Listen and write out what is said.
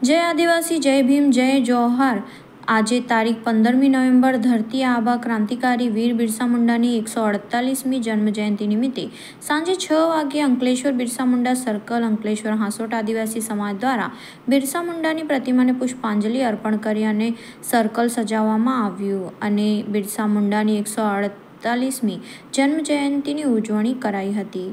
જય આદિવાસી, જય ભીમ, જય જોહાર. આજે તારીખ પંદરમી નવેમ્બર, ધરતી આબા ક્રાંતિકારી વીર બિરસા મુંડાની એકસો અડતાલીસમી જન્મજયંતિ નિમિત્તે સાંજે છ વાગ્યે અંકલેશ્વર બિરસા મુંડા સર્કલ, અંકલેશ્વર હાંસોટ આદિવાસી સમાજ દ્વારા બિરસા મુંડાની પ્રતિમાને પુષ્પાંજલિ અર્પણ કરી અને સર્કલ સજાવવામાં આવ્યું અને બિરસા મુંડાની એકસો અડતાલીસમી જન્મજયંતિની ઉજવણી કરાઈ હતી.